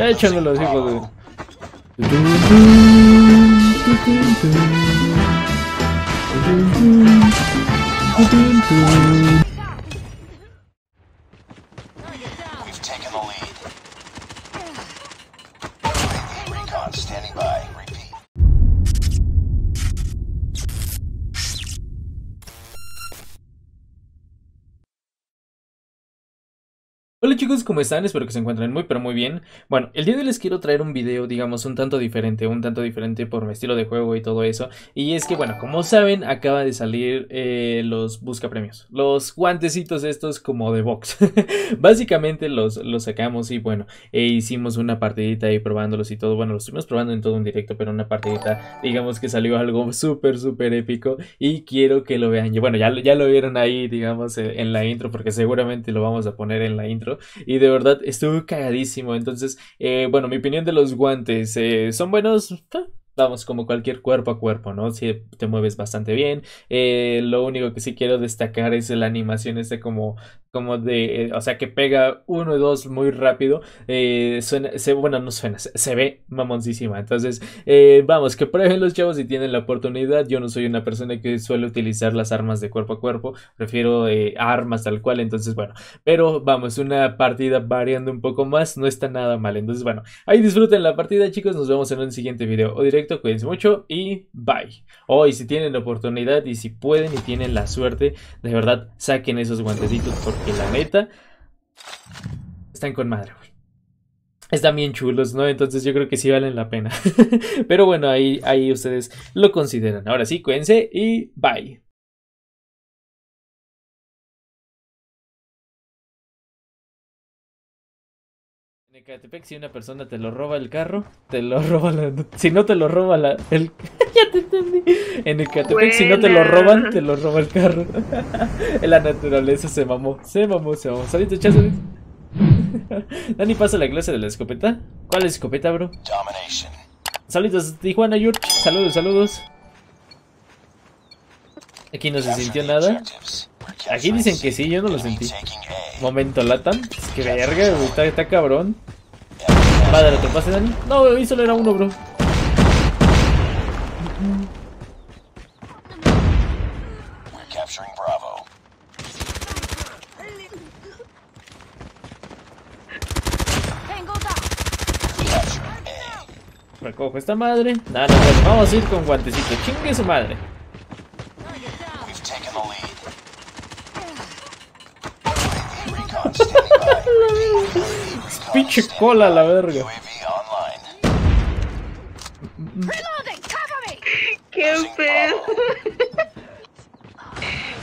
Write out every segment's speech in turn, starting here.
Échame los hijos de. We've taken the lead. Recon standing by. Chicos, ¿cómo están? Espero que se encuentren muy pero muy bien. Bueno, el día de hoy les quiero traer un video, digamos, un tanto diferente, un tanto diferente por mi estilo de juego y todo eso. Y es que, bueno, como saben, acaba de salir eh, los busca premios, los guantecitos estos como de box. Básicamente los, los sacamos y bueno, e hicimos una partidita ahí probándolos y todo. Bueno, los estuvimos probando en todo un directo, pero una partidita, digamos que salió algo súper, súper épico y quiero que lo vean. Bueno, ya, ya lo vieron ahí, digamos, eh, en la intro, porque seguramente lo vamos a poner en la intro y de verdad estuvo cagadísimo. Entonces, eh, bueno, mi opinión de los guantes eh, son buenos. ah, Vamos, como cualquier cuerpo a cuerpo, ¿no? Si te mueves bastante bien. Eh, lo único que sí quiero destacar es la animación este como, como de, eh, o sea, que pega uno y dos muy rápido. Eh, suena, se, bueno, no suena, se, ve mamoncísima. Entonces, eh, vamos, que prueben los chavos si tienen la oportunidad. Yo no soy una persona que suele utilizar las armas de cuerpo a cuerpo. Prefiero armas tal cual. Entonces, bueno, pero vamos, una partida variando un poco más no está nada mal. Entonces, bueno, ahí disfruten la partida, chicos. Nos vemos en un siguiente video o directo. Cuídense mucho y bye. Oh, y si tienen la oportunidad y si pueden y tienen la suerte, de verdad, saquen esos guantecitos la neta están con madre, güey. Están bien chulos, ¿no? Entonces yo creo que sí valen la pena. Pero bueno, ahí, ahí ustedes lo consideran. Ahora sí, cuídense y bye. Ecatepec, si una persona te lo roba el carro, te lo roba la... Si no te lo roba la... El... ya te entendí. En Ecatepec, si no te lo Buena. roban, te lo roba el carro. en la naturaleza se mamó. Se mamó, se mamó. Salito, chazo. Dani, pasa la clase de la escopeta. ¿Cuál es escopeta, bro? Domination. Saludos, Tijuana, Yurch. Saludos, saludos. Aquí no se sintió nada. Aquí dicen que sí, yo no lo sentí. Momento Latam. Es que verga, está, está cabrón. Va, otro pase, Dani. No, hoy solo era uno, bro. We're capturing Bravo. Capturing A. Recojo esta madre. Nada, nada, vamos a ir con guantecito. Chingue su madre. Pinche cola, la verga. ¡Qué pedo!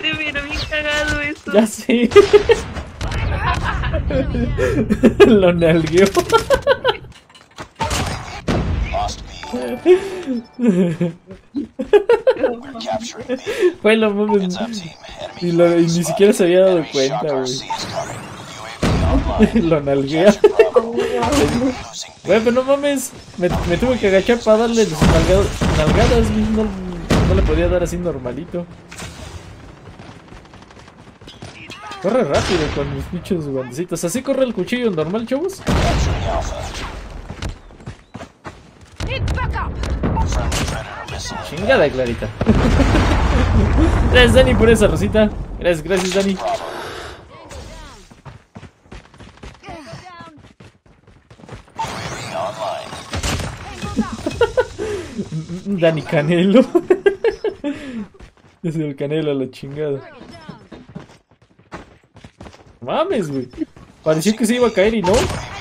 Se mira bien cagado eso. Ya sí. Lo nalgueó. Fue lo. Enemy Y, lo- y ni siquiera se había dado cuenta, güey. Lo nalguea. Güey, pero no mames. Me, tuve que agachar para darle las nalgadas. nalgadas, No, no le podía dar así normalito. Corre rápido con mis pinches guantecitos. ¿Así corre el cuchillo normal, chavos? Chingada, Clarita. Gracias, Dani, por esa rosita. Gracias, gracias, Dani. Bravo. UAV online. Dani Canelo. Es el Canelo a la chingada. Mames, güey. Pareció que se iba a caer y no.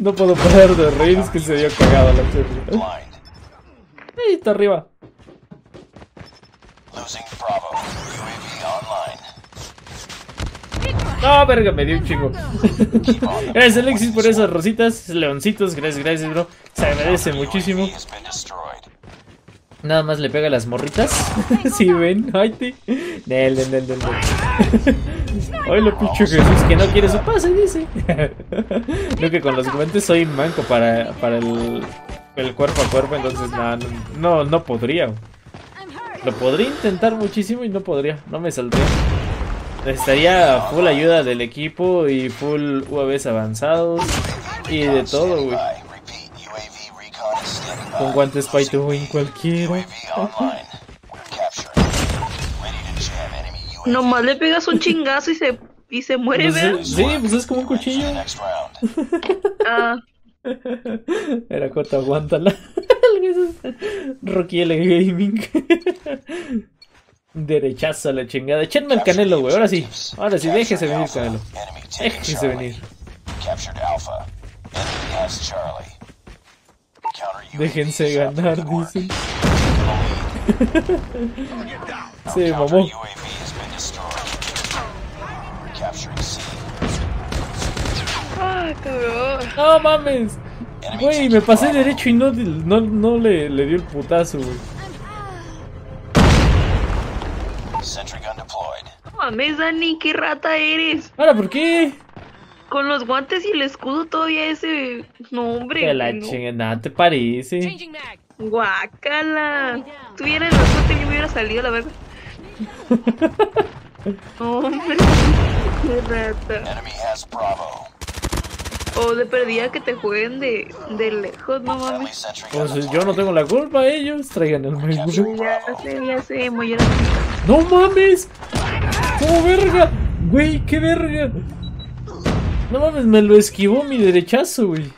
No puedo parar de reír, es que se dio cagada la. Blind. Ahí está arriba. Losing Bravo. UAV online. No, verga, me dio un chingo. Gracias, Alexis, por esas rositas, leoncitos. Gracias, gracias, bro. Se agradece muchísimo. Nada más le pega a las morritas. Si ven, ay, te. Ay, lo pinche Jesús que no quiere su pase, dice. No que con los guantes soy manco para, para el. el cuerpo a cuerpo, entonces no, no, no podría. Lo podría intentar muchísimo y no podría, no me saldría. Necesitaría full ayuda del equipo y full UAVs avanzados y de todo, güey. Con guantes Pay to Win cualquiera. Nomás le pegas un chingazo y se, y se muere, Pues, ¿verdad? eh, sí, pues es como un cuchillo. Ah, Era corto, aguántala. Rocky L Gaming. Derechazo a la chingada. Echenme el canelo, güey. Ahora sí. Ahora sí, déjese venir, canelo. Déjese venir. Déjense ganar, Sí, counter mamó. Cabrón. No mames. Enemy Güey, me pasé derecho y no, no, no le, le dio el putazo, güey. Sentry gun deployed. No mames, Dani, qué rata eres. Ahora, ¿por qué? Con los guantes y el escudo todavía ese. No, hombre. Que la no. chingada, nada te parece. Guácala. Tuviera el escudo y me hubiera salido a la verga. No, hombre. Qué rata. Enemy has Bravo. O de perdida que te jueguen de, de lejos, no mames. Pues yo no tengo la culpa, ellos traigan el mail. Ya sé, ya sé, mollera. ¡No mames! ¡Oh, verga! Güey, qué verga. No mames, me lo esquivó mi derechazo, güey.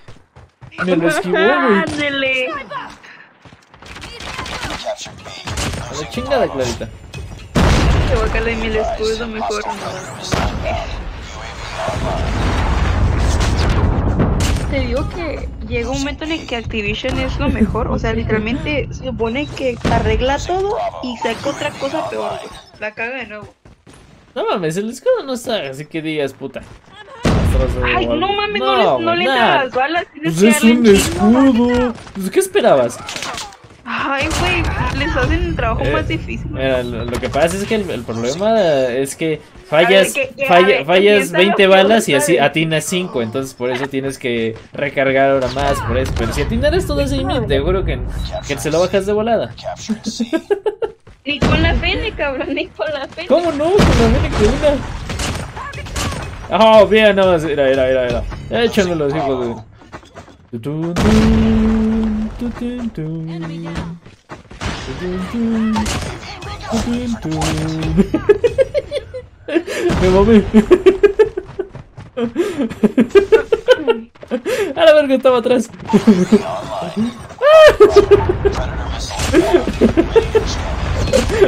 Me lo esquivó, güey. Ándele. A la chingada. Clarita. Que guácala y mi el escudo mejor. No. Te digo que llega un momento en el que Activision es lo mejor. O sea, literalmente se supone que arregla todo y saca otra cosa peor. güey. La caga de nuevo. No mames, el escudo no está así que digas, puta. Ay, no mames, no, le, no güey, le entran las balas. Tienes Pues es un escudo. Pues, ¿Qué esperabas? Ay, güey, les hacen el trabajo Eh, más difícil. Mira, lo, lo que pasa es que el, el problema es que fallas, ver, que- que- falla- ver, fallas empieza 20 lo balas y así atinas 5, entonces por eso tienes que recargar ahora más, por eso. Pero si atinaras todo ese email, te juro que, que se lo bajas de volada. Ni con la pene, cabrón, ni con la pene. ¿Cómo no? Con la Fennec de una. Oh, bien, nada más. Era, era, era, era. Échenme los hijos de. Me moví. A la verga estaba atrás.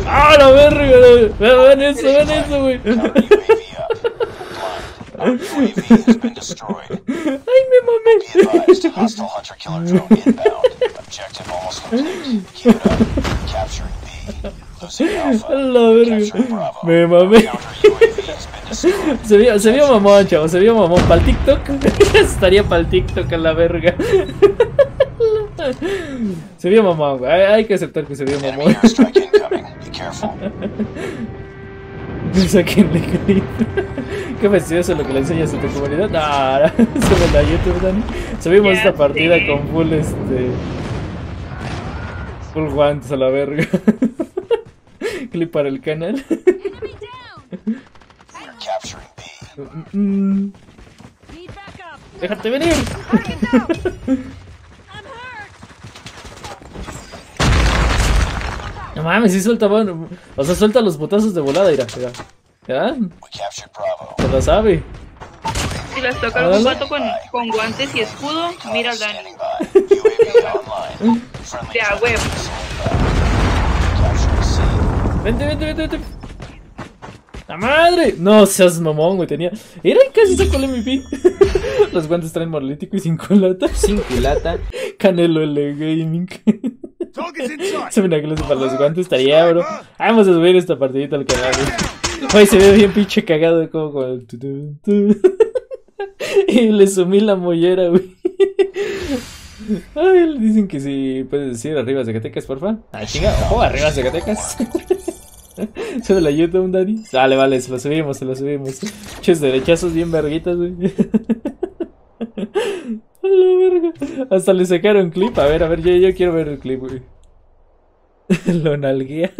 ¡Ah, la verga! Ven eso, ven eso, güey. Counter UAV up. Blind. Our UAV has been destroyed. ¡Ay, me mamé! Be advised, hostile hunter killer drone inbound. Objective almost complete. Keep it up. Capturing B. Losing A Alpha. la verga. Me mamé. Se vio, se vio mamón, chavo, se vio mamón. ¿Para el TikTok? Estaría para el TikTok a la verga. Se vio mamón, güey. Hay, que aceptar que se vio mamón. clip. Qué fastidioso lo que le enseñas a tu comunidad. No, sube la YouTube, Dani. Subimos esta partida con full este. Full guantes a la verga. Clip para el canal. Mm, Déjate venir. No mames, sí suelta, bueno. O sea, suelta los botazos de volada, mira, mira. ¿Ya? Se lo sabe. Si las toca algún vato con, con guantes y escudo, mira al Dani. De a huevo. Vente, vente, vente, vente. ¡La madre! No seas mamón, güey. Tenía. Era casi sacó el MVP. Los guantes traen morlítico y sin culata. Sin culata. Canelo L Gaming. Se me clase para los guantes. Estaría, bro. Vamos a subir esta partidita al canal. güey. Güey, se ve bien pinche cagado. Como con. Y le sumí la mollera, güey. Ay, dicen que si puedes decir arriba Zacatecas, porfa. Ah, chinga, ojo, arriba Zacatecas. Sube la YouTube, Daddy. Vale, vale, se lo subimos, se lo subimos. Ches derechazos bien verguitas, güey. A la verga. Hasta le sacaron clip. A ver, a ver, yo, yo quiero ver el clip, güey. Lo nalguea.